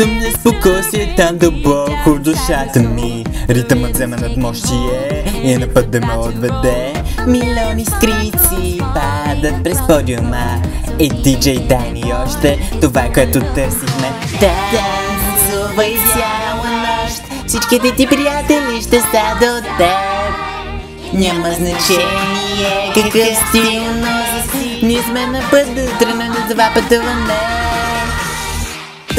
Усещам неспокойствие там дълбоко в душата ми. Ритъмът взема надмощие и е на път да ме отведе. Милиони скрици падат през подиума. И диджей дай ни още това, което търсихме. Танцувай цяла нощ. Всичките ти приятели ще са до теб. Няма значение какъв стил носиш Ние сме на път да тръгнем на това пътуване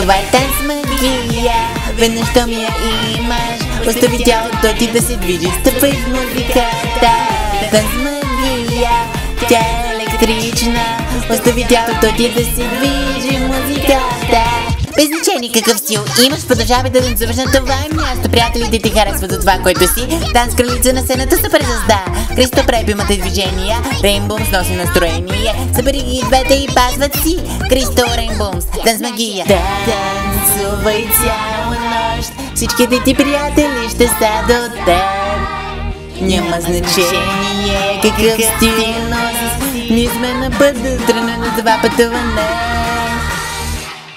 това е танц магия, веднъж то ми я имаш. Остави тялото ти да се движи, стъпай в музиката. Танц магия, тя е електрична. Остави тялото ти да се движи. Музиката без значение какъв стил имаш, продължавай да танцуваш на това място. Приятелите ти харесват от това, което си. Танц кралица на сцената супер звезда. Кристо Преп имате движения. Рейнбумс носи настроение. Събери ги двете и пазват си. Кристо Рейнбумс, танц магия. Танцувай цяла нощ. Всичките ти приятели ще са до теб. Няма значение какъв стил носиш. Ние сме на път да на това пътуване.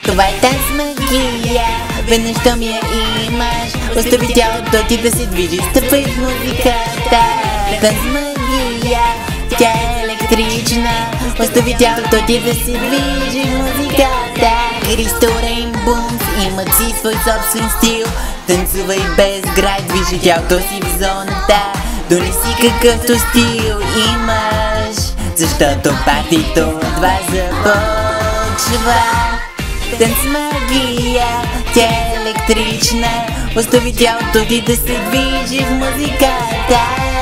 Това е танц магия, веднъж то ми я имаш Остави тялото ти да се движи, стъпай в музиката. Танц магия, тя е електрична. Остави тялото ти да се движи в музиката. Кристо Рейнбумс имат си свой собствен стил. Танцувай без грай, движи тялото си в зоната. Донеси какъвто стил имаш. Защото партито два започва Танц магия, тя е електрична. Остави тялото ти да се движи в музиката